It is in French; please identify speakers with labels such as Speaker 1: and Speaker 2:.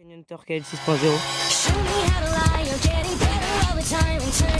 Speaker 1: Canyon Torquel 6.0.